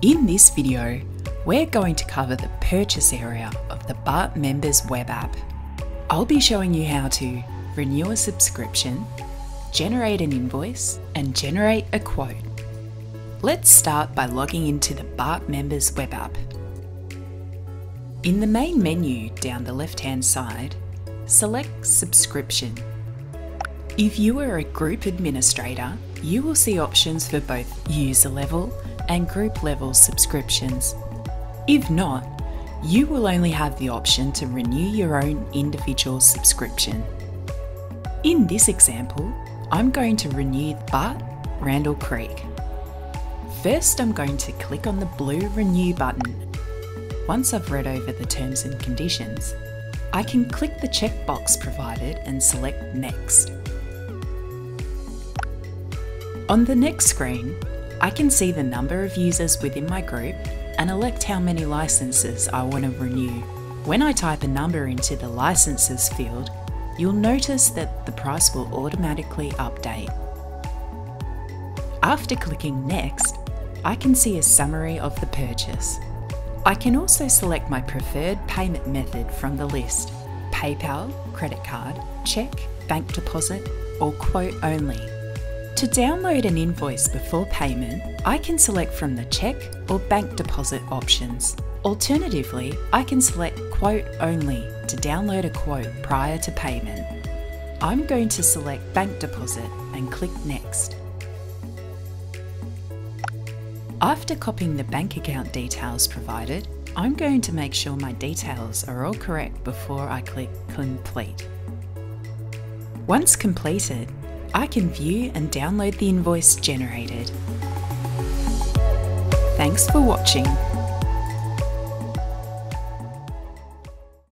In this video, we're going to cover the purchase area of the BART Members web app. I'll be showing you how to renew a subscription, generate an invoice, and generate a quote. Let's start by logging into the BART Members web app. In the main menu down the left hand side, select Subscription. If you are a group administrator, you will see options for both user level and group level subscriptions. If not, you will only have the option to renew your own individual subscription. In this example, I'm going to renew BART Randall Creek. First, I'm going to click on the blue Renew button. Once I've read over the terms and conditions, I can click the checkbox provided and select Next. On the next screen, I can see the number of users within my group and elect how many licenses I want to renew. When I type a number into the licenses field, you'll notice that the price will automatically update. After clicking Next, I can see a summary of the purchase. I can also select my preferred payment method from the list PayPal, credit card, cheque, bank deposit, or quote only. To download an invoice before payment, I can select from the cheque or bank deposit options. Alternatively, I can select quote only to download a quote prior to payment. I'm going to select bank deposit and click next. After copying the bank account details provided, I'm going to make sure my details are all correct before I click complete. Once completed, I can view and download the invoice generated. Thanks for watching.